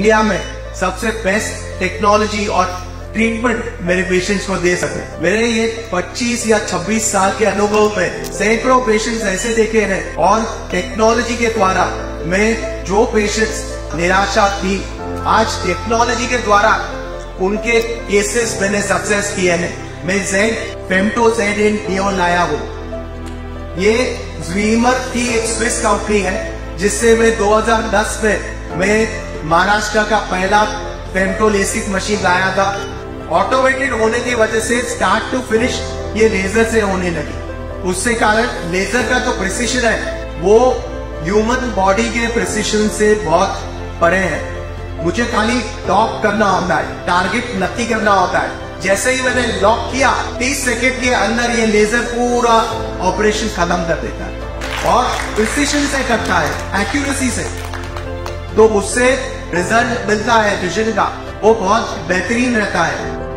India में सबसे best technology और ट्रीटमेंट मेरे पेशेंट्स को दे सके। मेरे ये 25 या 26 साल के अनुभव में सैकड़ों पेशेंट्स ऐसे देखे हैं और टेक्नोलॉजी के द्वारा मैं जो पेशेंट्स निराशा थी, आज टेक्नोलॉजी के द्वारा उनके केसेस मैंने सक्सेस किए हैं। मैं Z femto Z in neon लाया हूँ। ये ज्वीमर की एक स्विस कंपनी है, जिससे मैं 2010 में मैं महाराष्ट्र का पहला फेमटोलेसिक मशीन लाया था। ऑटोमेटेड होने की वजह से स्टार्ट टू फिनिश ये लेजर से होने लगी। उससे कारण लेजर का जो प्रिसीशन है। वो ह्यूमन बॉडी के प्रिसीशन से बहुत परे है। मुझे खाली टॉप करना होता है। टारगेट नक्की करना होता है। जैसे ही मैंने लॉक किया 30 सेकेंड के अंदर ये लेजर पूरा ऑपरेशन खत्म कर देता है। और प्रिसीशन से करता है। एक्यूरेसी से। तो उससे रिज़ल्ट मिलता है विजन का वो बहुत बेहतरीन रहता है।